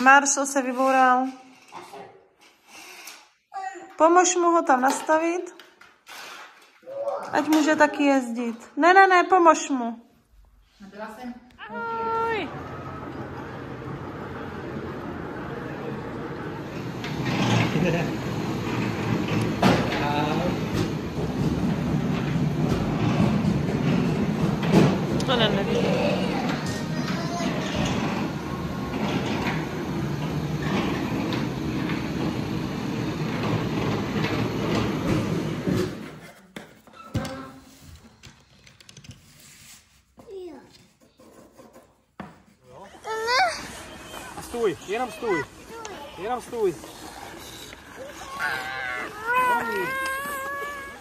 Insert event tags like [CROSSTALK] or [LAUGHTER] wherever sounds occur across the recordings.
Marcel se vyboural. Pomož mu ho tam nastavit. Ať může taky jezdit. Ne, ne, ne, pomož mu. Ahoj. [LAUGHS] To ne, neví. Stůj, jenom stůj. Jenom stůj.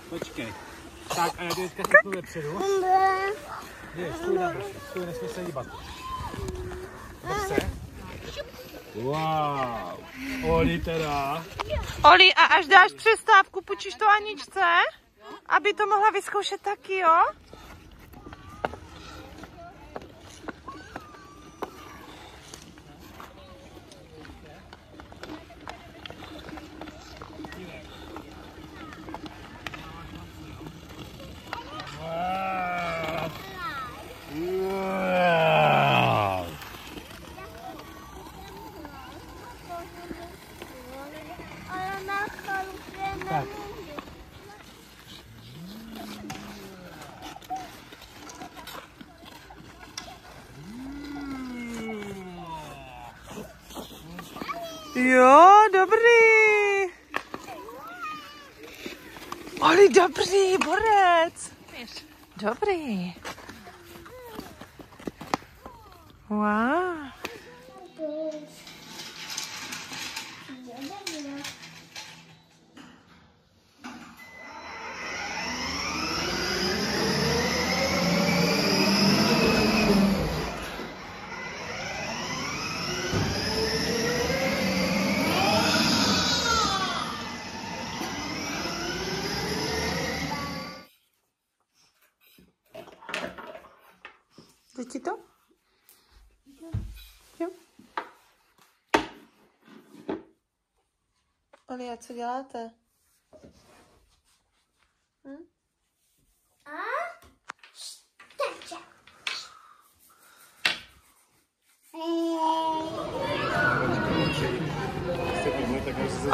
Počkej. Tak a já tě teďka šepnu vepředu. Běž, stůj na brše. Stůj, nesmí se hýbat. Drž se. Wow. Oli teda. Oli, a až dáš přestávku, půjčíš to Aničce? Aby to mohla vyzkoušet taky, jo? Jo, dobrý. Oli, dobrý, borec. Dobrý. Wow. Jde ti to? Jo. Oli, a co děláte? Hm?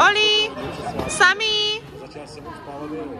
Oli, sami. Začala jsem už spávat dolů.